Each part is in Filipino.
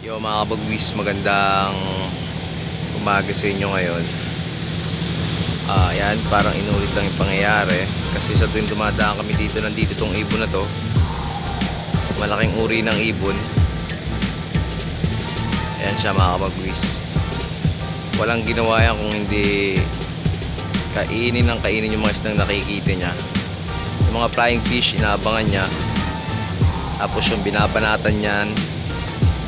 Yo mga kabagwis, magandang umaga sa inyo ngayon. Ah, yan, parang inulit lang yung pangyayari. Kasi sa tuwing dumadaan kami dito, nandito tong ibon na to. Malaking uri ng ibon. Ayan siya mga kabagwis. Walang ginawa yan kung hindi kainin ng kainin yung mga isdang nakikita niya. Yung mga flying fish, inaabangan niya. Tapos yung binabanatan niyan,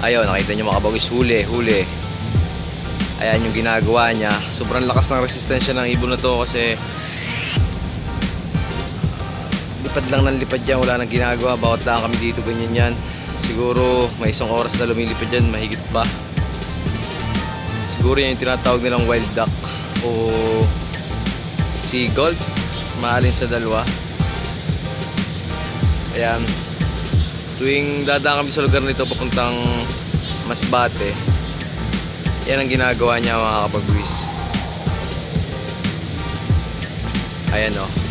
ayun nakita nyo mga kabagis huli huli. Ayan yung ginagawa niya. Sobrang lakas ng resistensya ng ibon na to kasi lipad lang ng lipad yan wala nang ginagawa bawat lang kami dito ganyan yan. Siguro may isang oras na lumilipad yan mahigit pa. Siguro yan yung tinatawag nilang wild duck o seagull maalin sa dalawa. Ayan. Tuwing dadaan kami sa lugar nito papuntang Masbate yan ang ginagawa niya mga kapagwis ayan o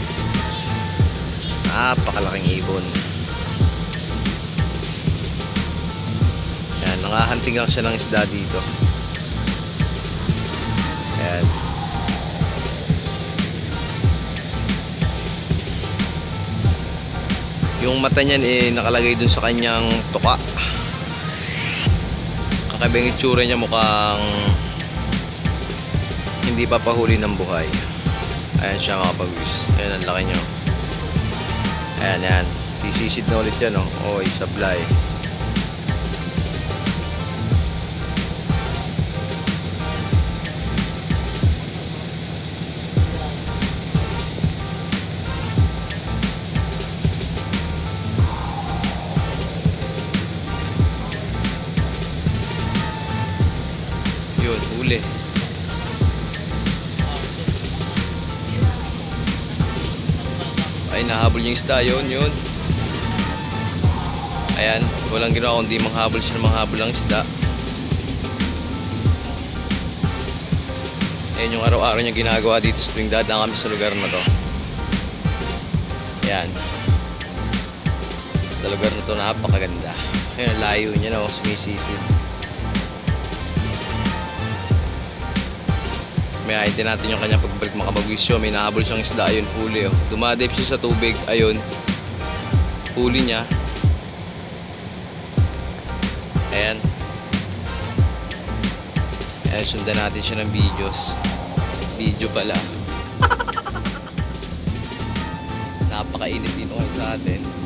napakalaking ibon. Yan nangahanting lang siya ng isda dito. Ayan. Yung mata niyan eh nakalagay dun sa kanyang tuka kakaiba yung itsura niya mukhang hindi pa pahuli ng buhay. Ayan siya mga pagwis ayan ang laki niya ayan ayan. Sisisid na ulit yan oh. oy sablay ay nahabol yung isda. Yun yun. Ayan walang ginawa kundi manghabol siya ng manghabol ng isda. Ayan yung araw-araw niya ginagawa dito sa tuwing dadaan kami sa lugar na to. Ayan. Sa lugar na to napakaganda. Ang layo niya na oh, sumisisid may ID natin yung kanyang pagbalik makabagwisyo may nahabol siyang isda. Ayun huli oh. dumadive siya sa tubig. Ayun. Huli niya. Ayan. Ayan sundan natin siya ng videos. Video pala. Napakainit dito ngayon sa atin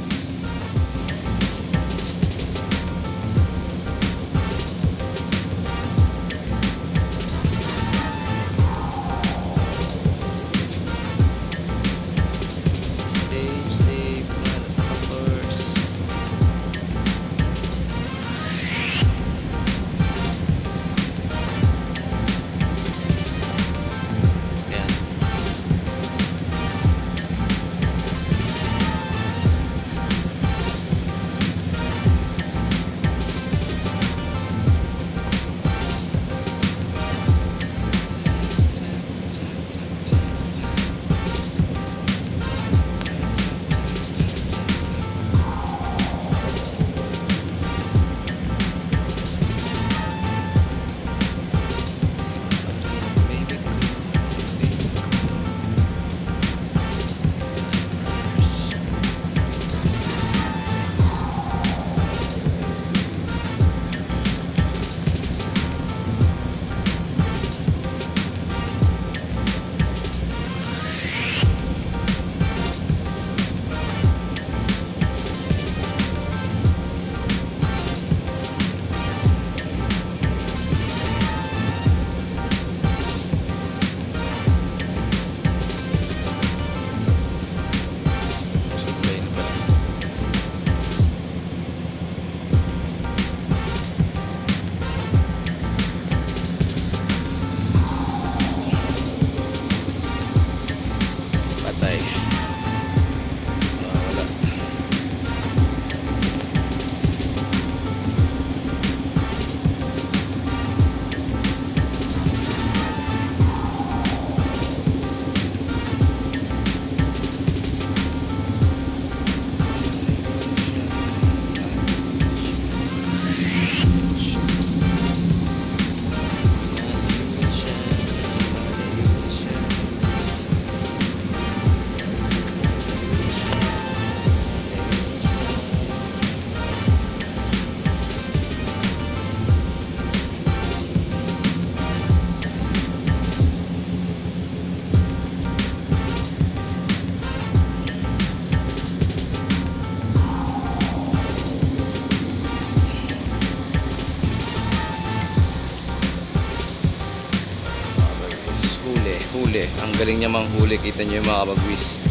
Ang galing niya manghuli. Kita niyo yung mga kabagwis.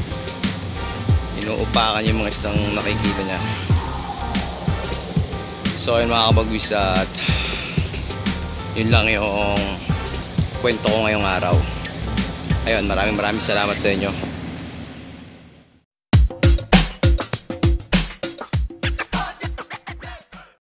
Inuupakan yung mga isdang nakikita niya. So ayun mga kabagwis at yun lang yung kwento ko ngayong araw. Ayun, maraming maraming salamat sa inyo.